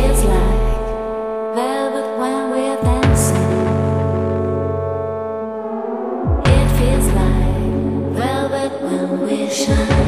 feels like velvet when we're dancing. It feels like velvet when we shine.